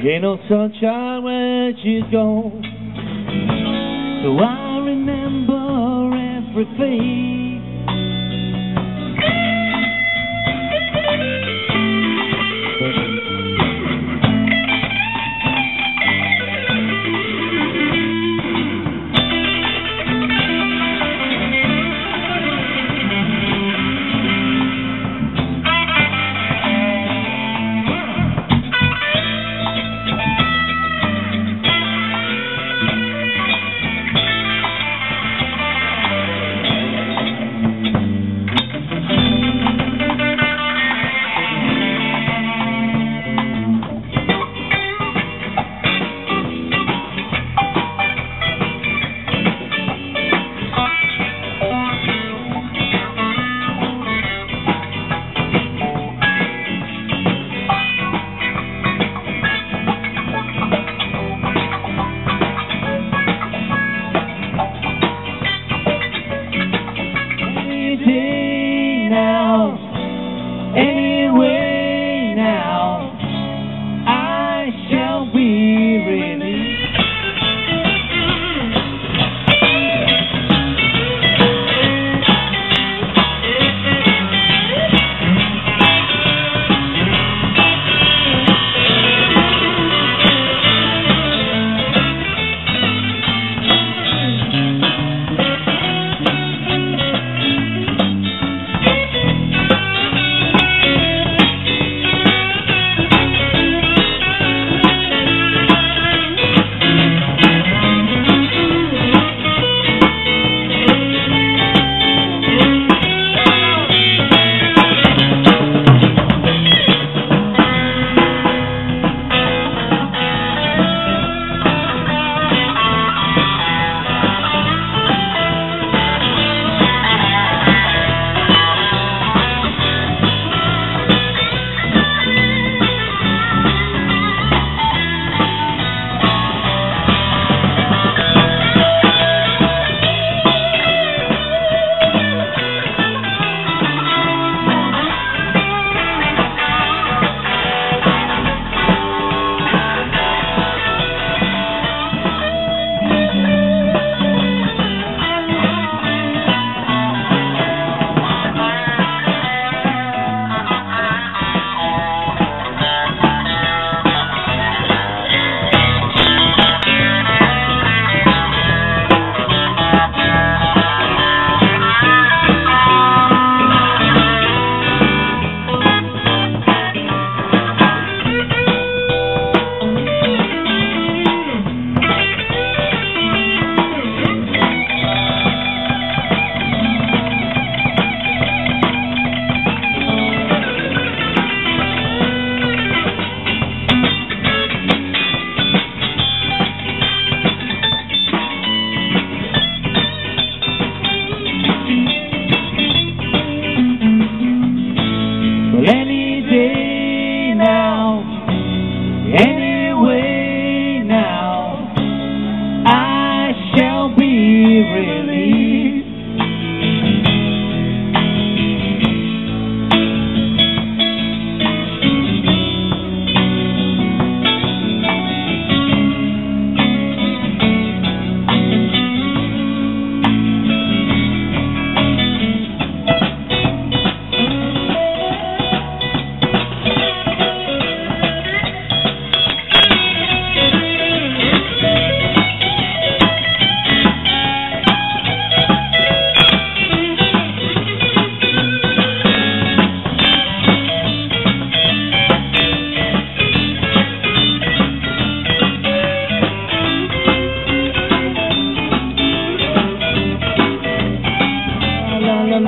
Ain't no sunshine when she's gone. So I remember everything.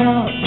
out.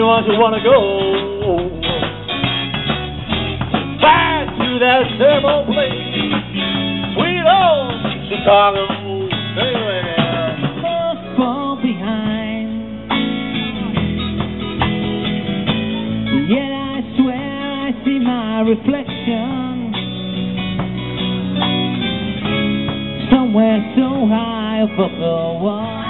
Just wanna go back to that terrible place, sweet old Chicago. Anyway, Must fall behind. Yet I swear I see my reflection somewhere so high above the wall.